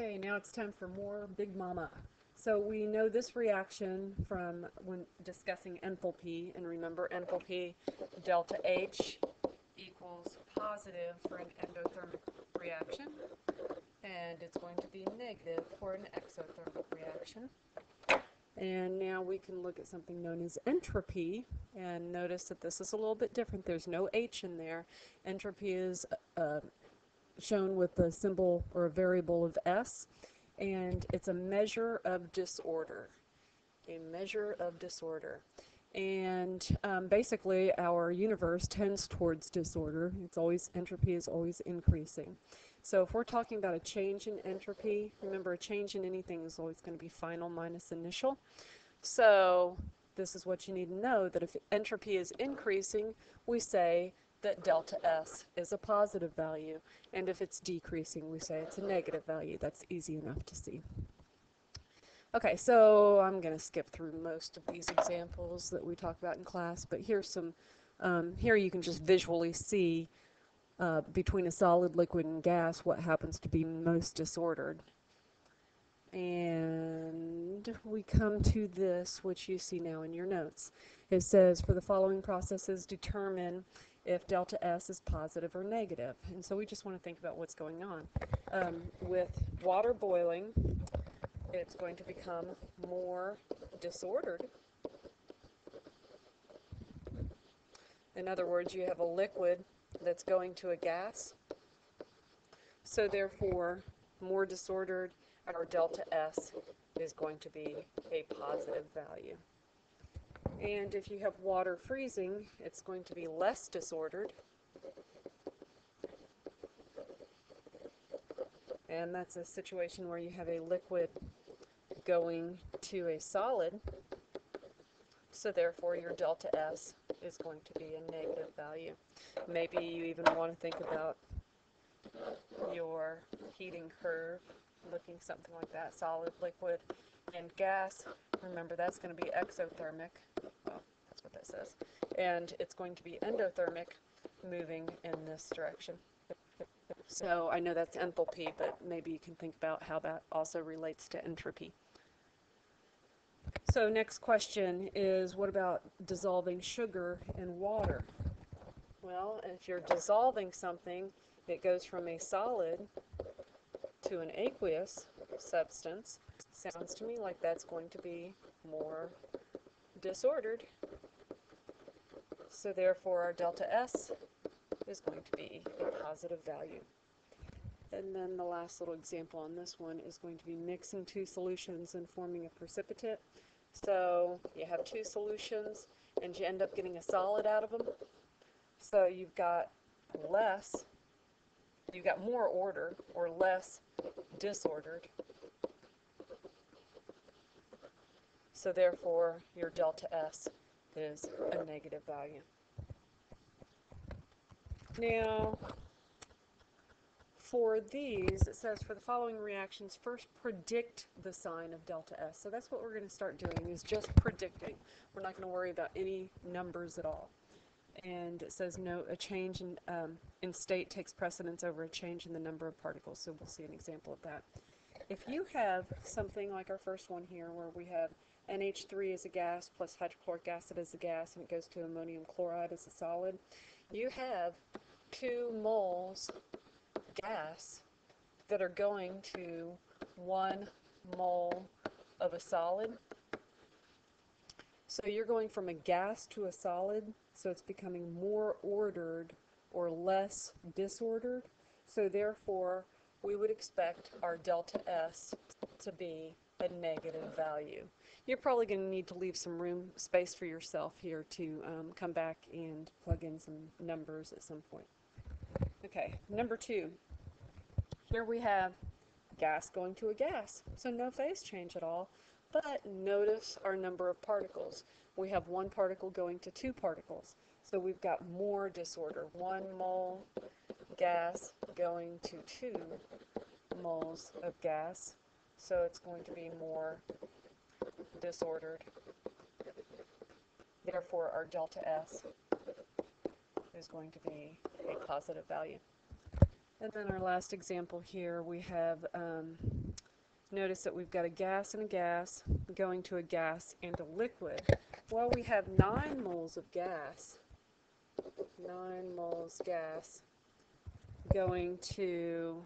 Okay, now it's time for more Big Mama. So we know this reaction from when discussing enthalpy, and remember enthalpy, delta H equals positive for an endothermic reaction, and it's going to be negative for an exothermic reaction. And now we can look at something known as entropy, and notice that this is a little bit different. There's no H in there. Entropy is uh, shown with the symbol or a variable of S, and it's a measure of disorder. A measure of disorder. And um, basically, our universe tends towards disorder. It's always, entropy is always increasing. So if we're talking about a change in entropy, remember a change in anything is always going to be final minus initial. So this is what you need to know, that if entropy is increasing, we say that delta S is a positive value. And if it's decreasing, we say it's a negative value. That's easy enough to see. Okay, so I'm going to skip through most of these examples that we talk about in class, but here's some, um, here you can just visually see uh, between a solid, liquid, and gas what happens to be most disordered. And we come to this, which you see now in your notes. It says, for the following processes, determine if delta S is positive or negative. And so we just want to think about what's going on. Um, with water boiling, it's going to become more disordered. In other words, you have a liquid that's going to a gas. So therefore, more disordered, our delta S is going to be a positive value. And if you have water freezing, it's going to be less disordered. And that's a situation where you have a liquid going to a solid. So therefore your delta S is going to be a negative value. Maybe you even want to think about your heating curve, looking something like that, solid, liquid, and gas. Remember that's going to be exothermic. What that. And it's going to be endothermic moving in this direction. So I know that's enthalpy, but maybe you can think about how that also relates to entropy. So next question is what about dissolving sugar in water? Well, if you're dissolving something, it goes from a solid to an aqueous substance. Sounds to me like that's going to be more disordered. So therefore our delta S is going to be a positive value. And then the last little example on this one is going to be mixing two solutions and forming a precipitate. So you have two solutions and you end up getting a solid out of them. So you've got less, you've got more order or less disordered. So therefore your delta S is a negative value. Now, for these, it says for the following reactions, first predict the sign of delta S. So that's what we're going to start doing is just predicting. We're not going to worry about any numbers at all. And it says no, a change in, um, in state takes precedence over a change in the number of particles. So we'll see an example of that. If you have something like our first one here where we have NH3 is a gas plus hydrochloric acid is a gas and it goes to ammonium chloride as a solid, you have two moles gas that are going to one mole of a solid. So you're going from a gas to a solid, so it's becoming more ordered or less disordered. So therefore, we would expect our delta S to be a negative value. You're probably going to need to leave some room, space for yourself here to um, come back and plug in some numbers at some point. Okay, number two. Here we have gas going to a gas, so no phase change at all. But notice our number of particles. We have one particle going to two particles. So we've got more disorder. One mole gas going to two moles of gas. So it's going to be more disordered. Therefore, our delta S is going to be a positive value. And then our last example here, we have, um, notice that we've got a gas and a gas going to a gas and a liquid. Well, we have nine moles of gas, nine moles gas going to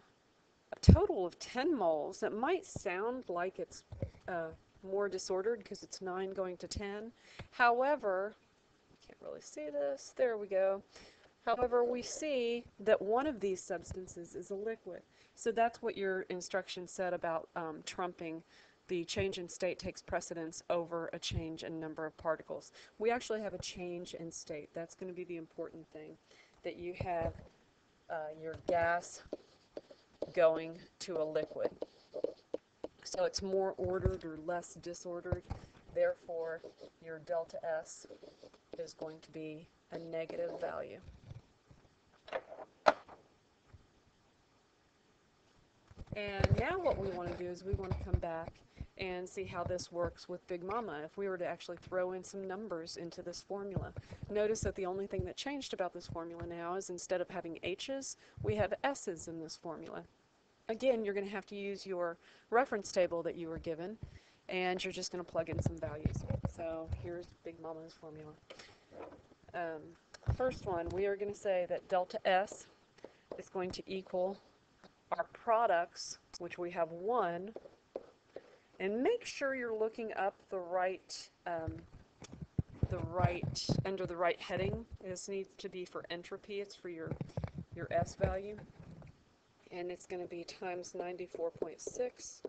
total of 10 moles. That might sound like it's uh, more disordered because it's 9 going to 10. However, I can't really see this. There we go. However, we see that one of these substances is a liquid. So that's what your instruction said about um, trumping. The change in state takes precedence over a change in number of particles. We actually have a change in state. That's going to be the important thing, that you have uh, your gas going to a liquid. So it's more ordered or less disordered. Therefore, your delta S is going to be a negative value. And now what we want to do is we want to come back and see how this works with Big Mama if we were to actually throw in some numbers into this formula. Notice that the only thing that changed about this formula now is instead of having H's, we have S's in this formula. Again, you're going to have to use your reference table that you were given and you're just going to plug in some values. So here's Big Mama's formula. Um, first one, we are going to say that delta S is going to equal our products, which we have one, and make sure you're looking up the right, um, the right, under the right heading. This needs to be for entropy, it's for your, your S value. And it's going to be times 94.6,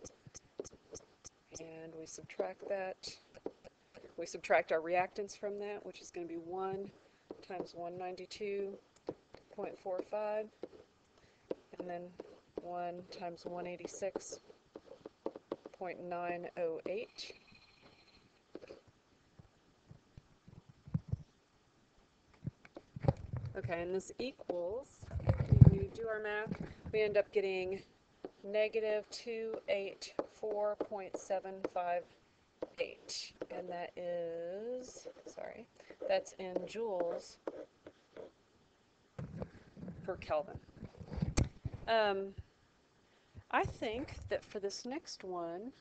and we subtract that. We subtract our reactants from that, which is going to be 1 times 192.45, and then 1 times 186.908. Okay, and this equals, we do our math, we end up getting negative 284.758. And that is, sorry, that's in joules per Kelvin. Um, I think that for this next one,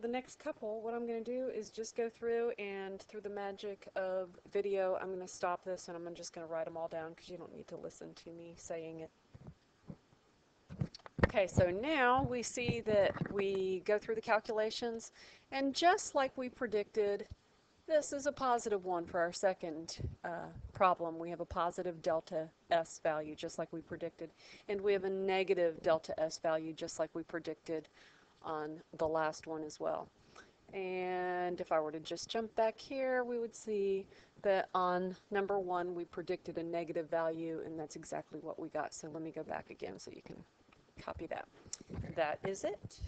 the next couple, what I'm going to do is just go through and through the magic of video, I'm going to stop this and I'm just going to write them all down because you don't need to listen to me saying it. Okay, so now we see that we go through the calculations and just like we predicted, this is a positive one for our second uh, problem. We have a positive delta S value, just like we predicted. And we have a negative delta S value, just like we predicted on the last one as well. And if I were to just jump back here, we would see that on number one, we predicted a negative value, and that's exactly what we got. So let me go back again so you can copy that. That is it.